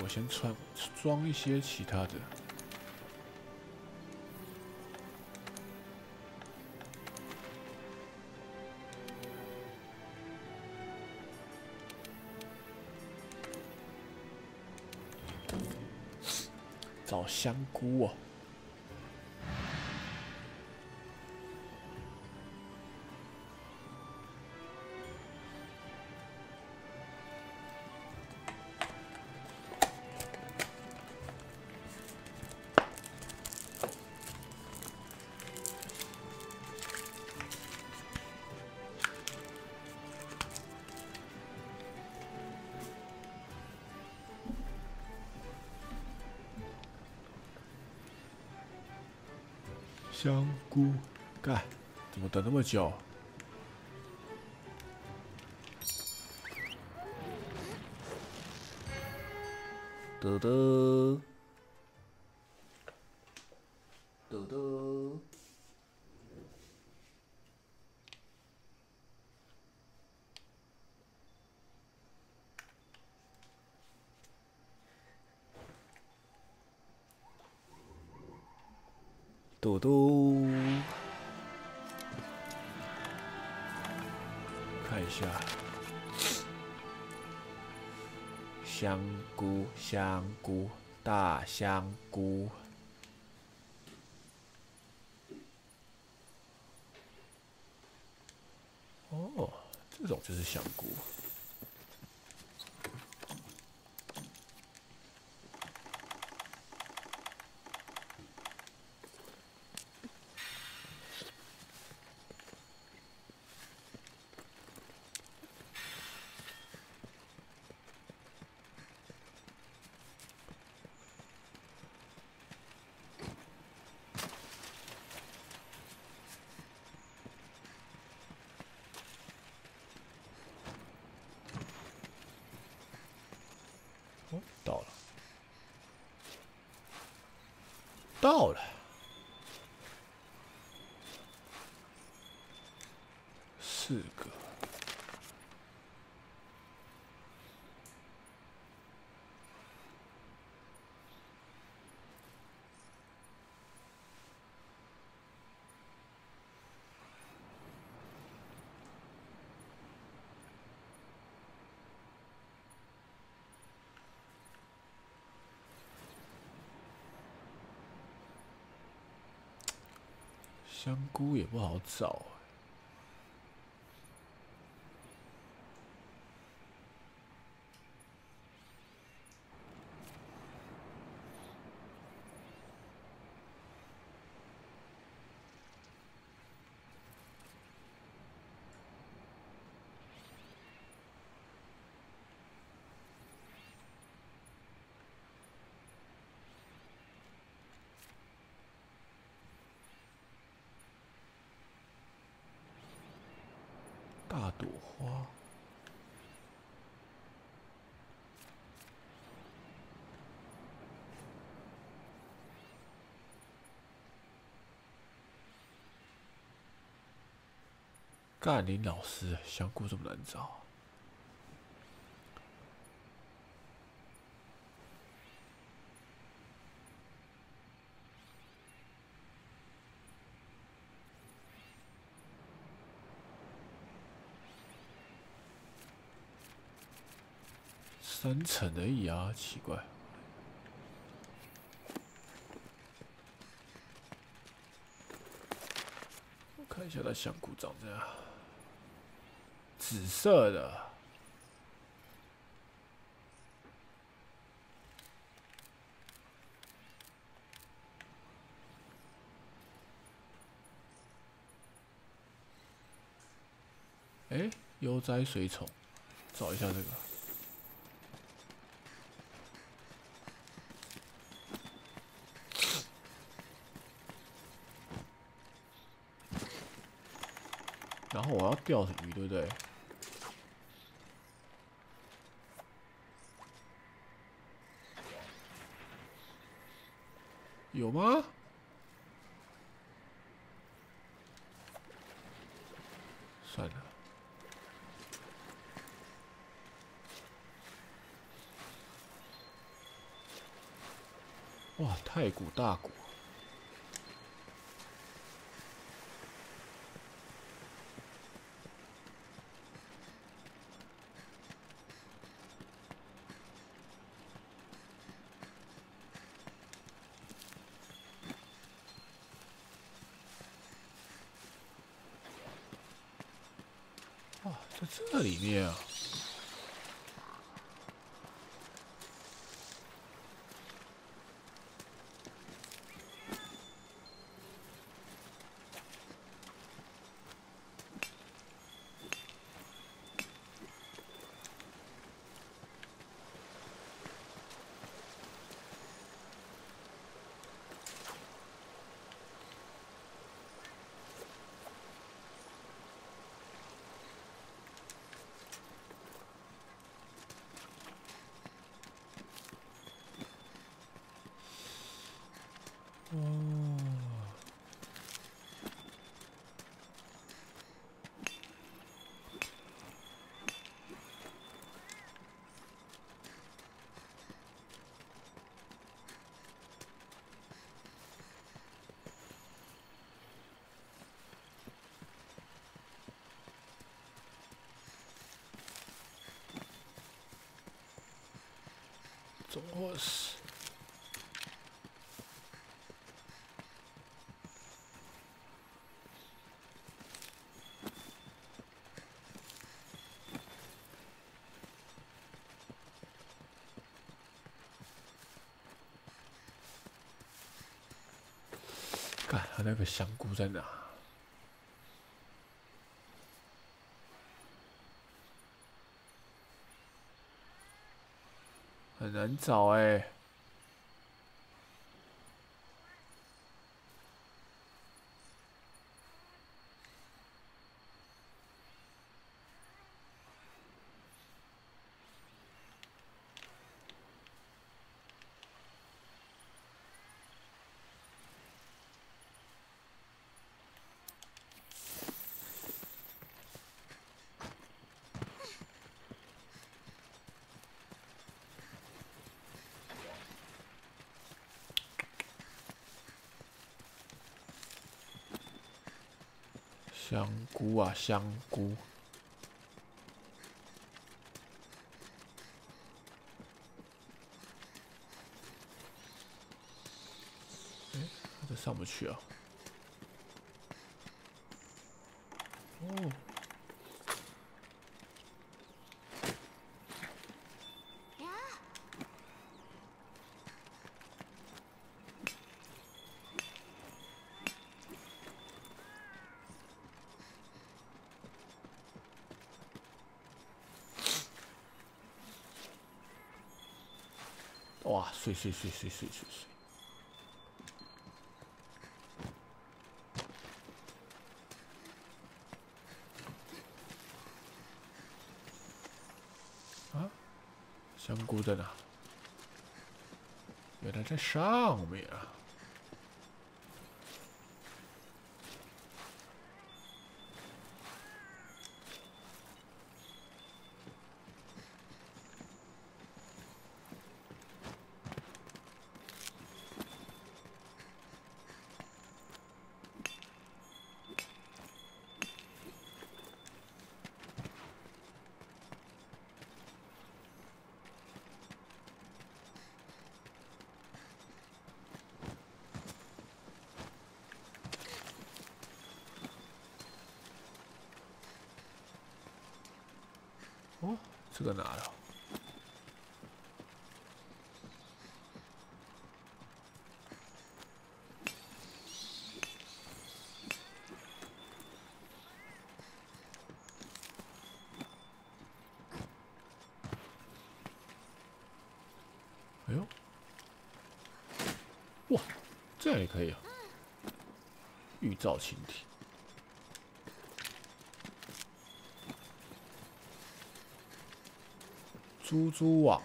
我先穿装一些其他的。找香菇哦。香菇，干，怎么等那么久？得得，嘟嘟，嘟嘟，看一下，香菇，香菇，大香菇。哦，这种就是香菇。哦，到了，到了，四个。香菇也不好找啊，大朵花。干林老师，香菇这么难找？三层而已啊，奇怪。我看一下它香菇长这样，紫色的。哎，悠哉水虫，找一下这个。钓鱼，对不对？有吗？算了。哇，太古大鼓，哇，在这里面啊！So was 他那个香菇在哪？很难找哎、香菇啊，香菇。哎，这上不去啊。哦。碎碎碎碎碎碎碎！啊，香菇在哪？原来在上面啊！哦，这个拿了。哎呦，哇，这样也可以啊！预兆蜻蜓。猪猪网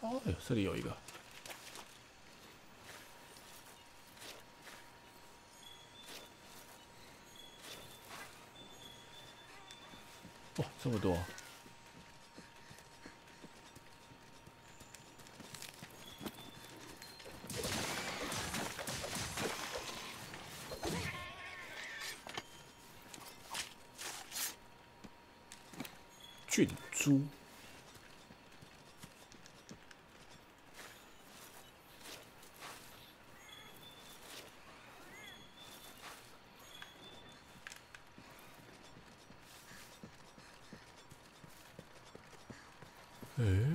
哦，哎呦，这里有一个。哇，这么多！猪。诶，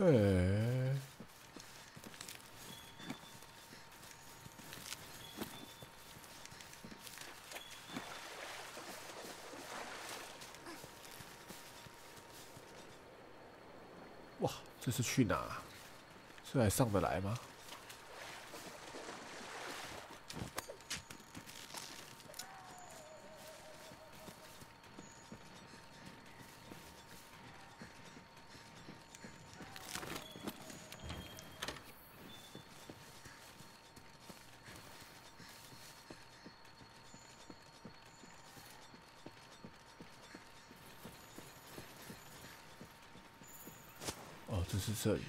诶，哇，这是去哪？这还上得来吗？哦，这是这里。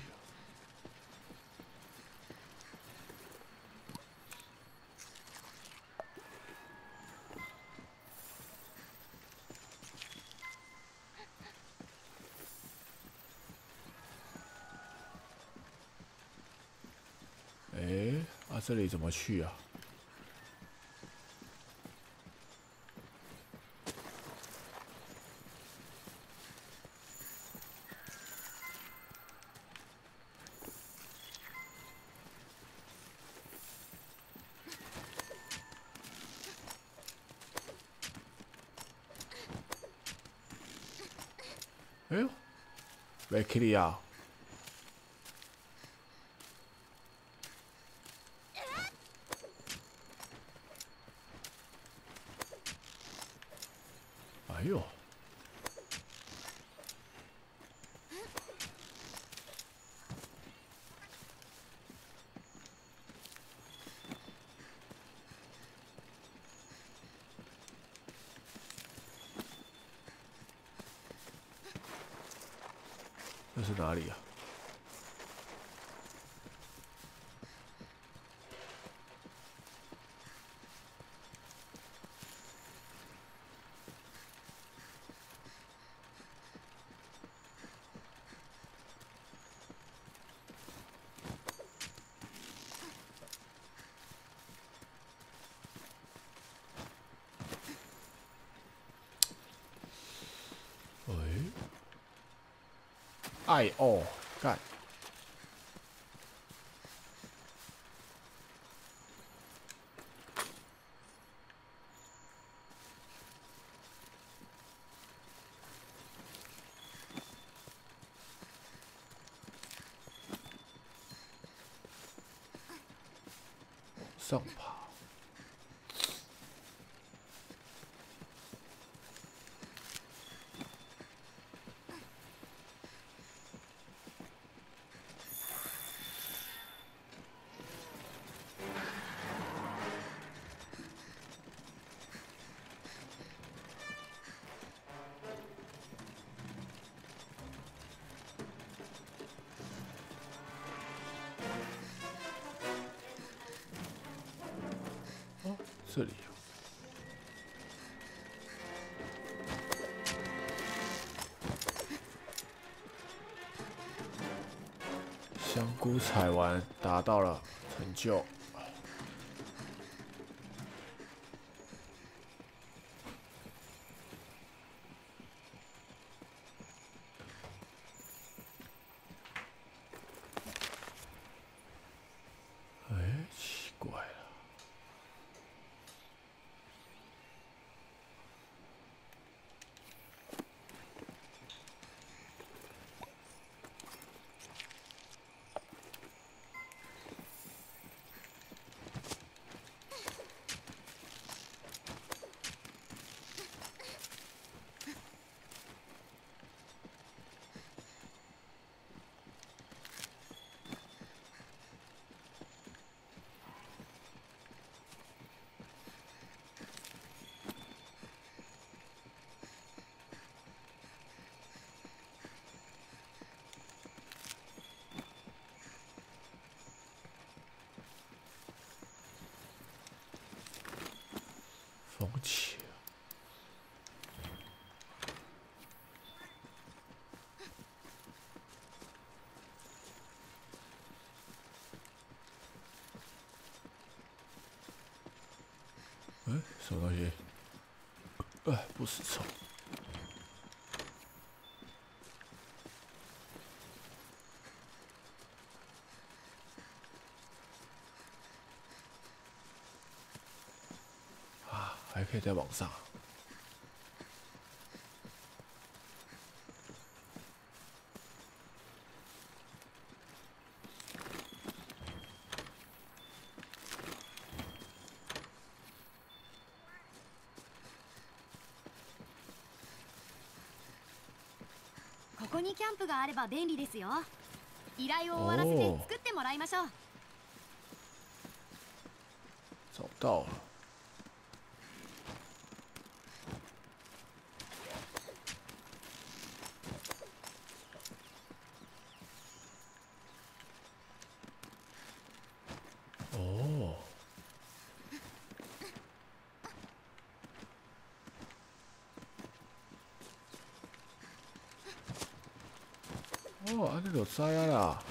哎，啊，这里怎么去啊？queria 这是哪里啊？哎，爱哦，干。上爬。菇采完，达到了成就。哎，奇怪了。风起。哎，什么东西？哎，不是虫。可以再往上。ここにキャンプがあれば便利ですよ依頼を終わらせて作ってもらいましょう找到了。哦，安尼就知影啦。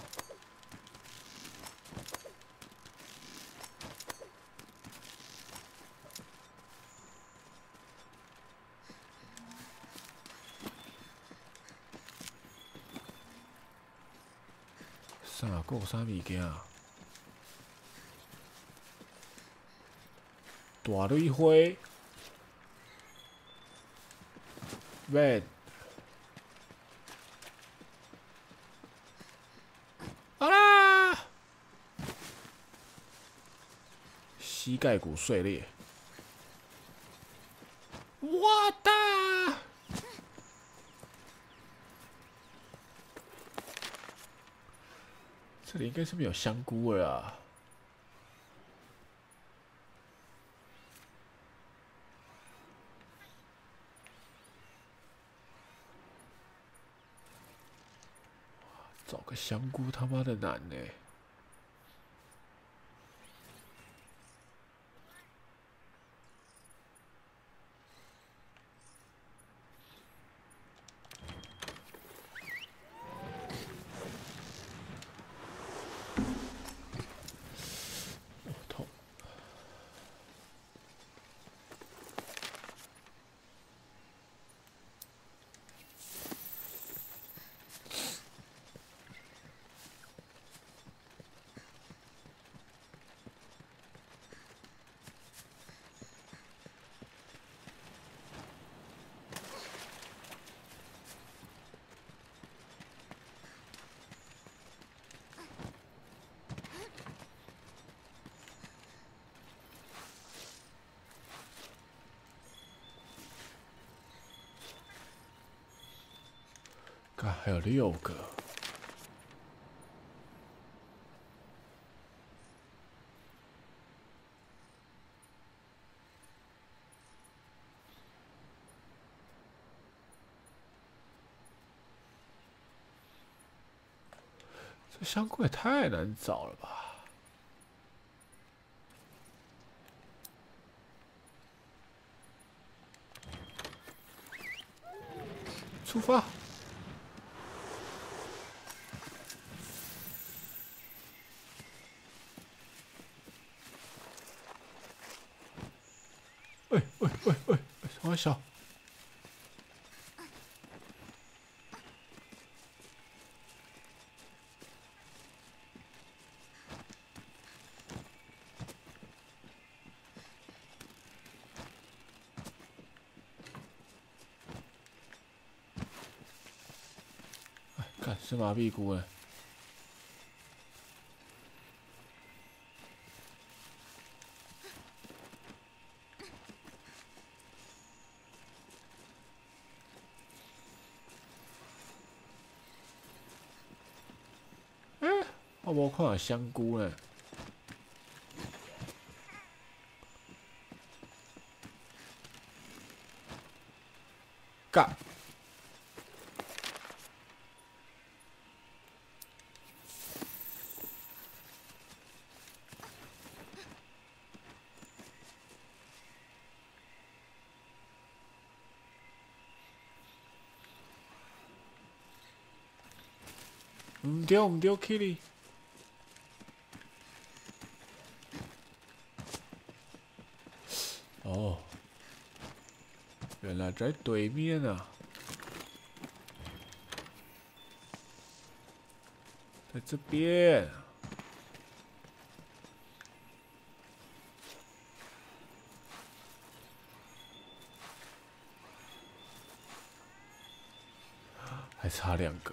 啥？还有啥物件？大蕊花喂啊啦！膝盖骨碎裂，我的！这里应该是没有香菇味啊。找个香菇他妈的难呢、哦看还有六个。这香菇也太难找了吧。出发。我小。是麻痹菇哎！嗯，我无香菇呢。干！唔丢唔丢，Kitty。哦，在对面呢，在这边，还差两个。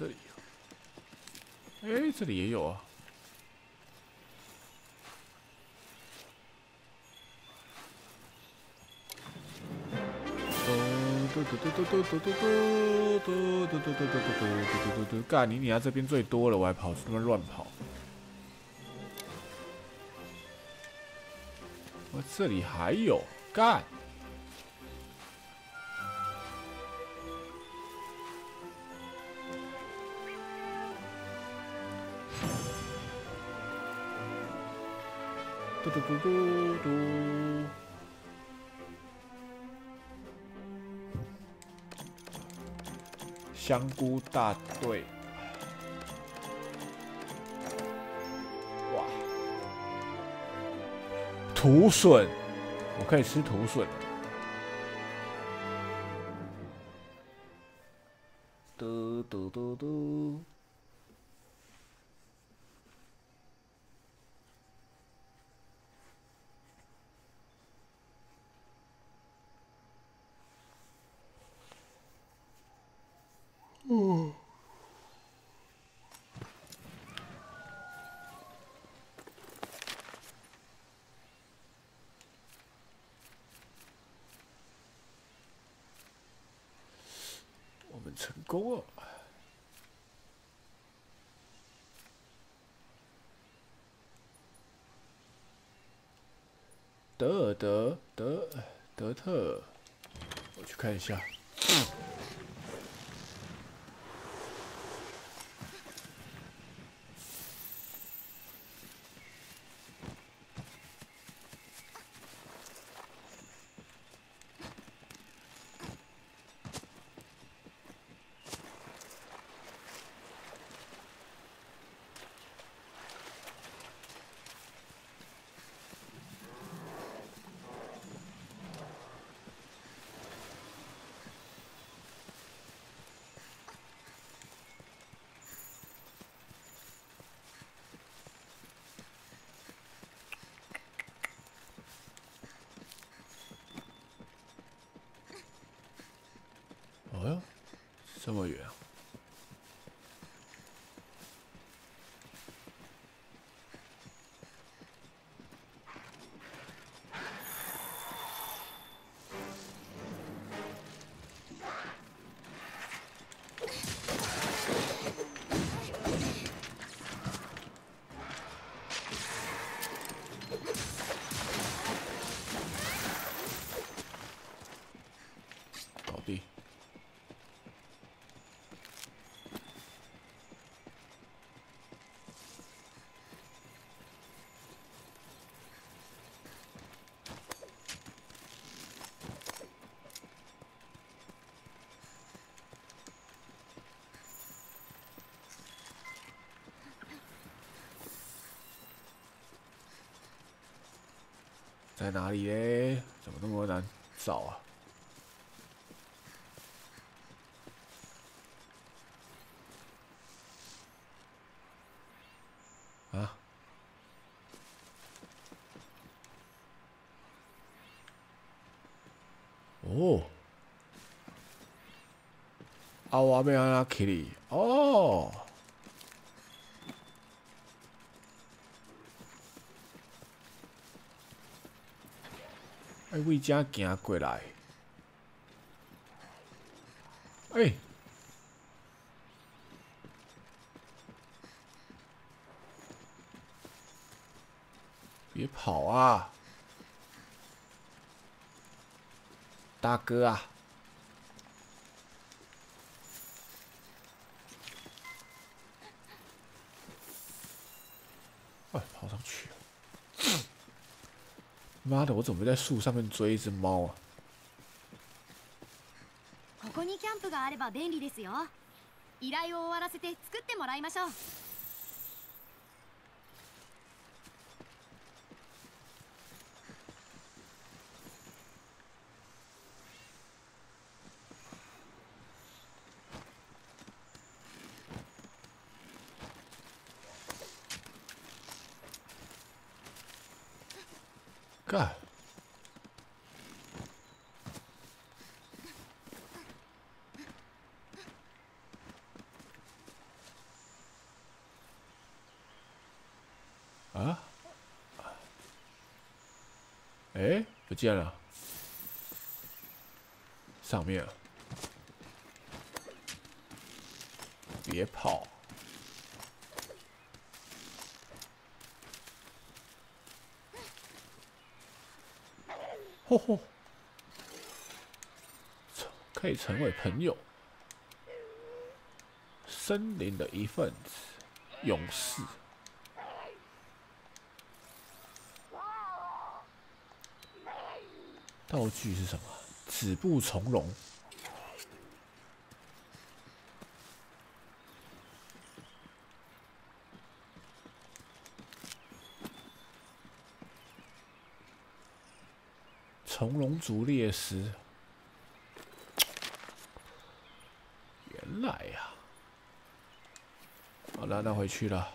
这里，哎，这里也有啊。嘟嘟嘟嘟嘟嘟嘟嘟嘟嘟嘟嘟嘟嘟嘟嘟嘟干你你家这边最多了，我还跑出那么乱跑。我这里还有干。嘟嘟嘟！香菇大队，哇！土笋，我可以吃土笋。嘟嘟嘟嘟。勾啊！德尔德德德特，我去看一下。这么远。在哪里嘞？怎么那么难找啊？啊？哦，啊，我要安怎去哩？哦。哎，为遮行过来。哎，别跑啊，大哥啊！哎，跑上去。妈的！我怎么在树上面追一只猫啊？ここにキャンプがあれば便利ですよ。依頼を終わらせて作ってもらいましょう。 干！啊？哎，不见了！上面，别跑！嚯，可以成为朋友，森林的一份子，勇士。道具是什么？止步从容。从龙族猎食，原来呀，好了，那回去了。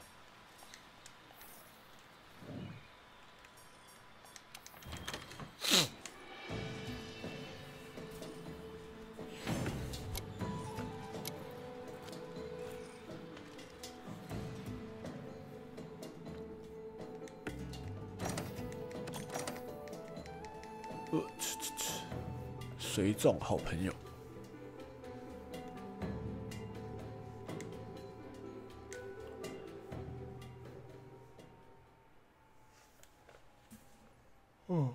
众好朋友。哦，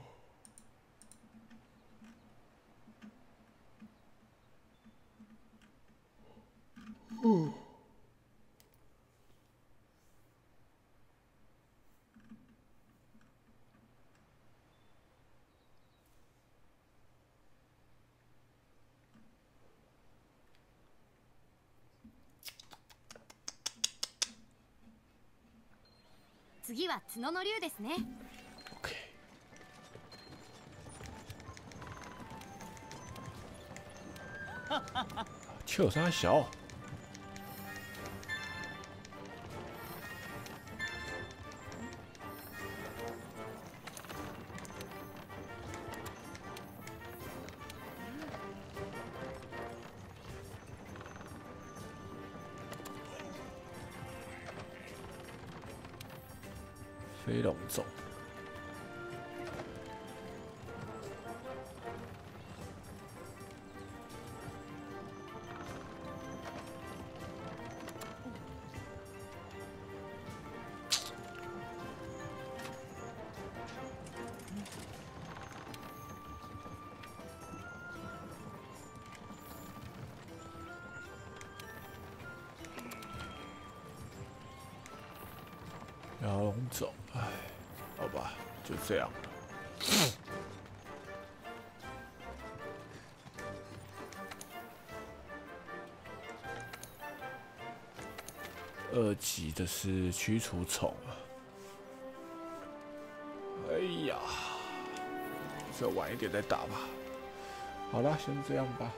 次は角の竜ですね OK，笑啥小？飞龙种。二级的是驱除虫啊！哎呀，这晚一点再打吧。好了，先这样吧。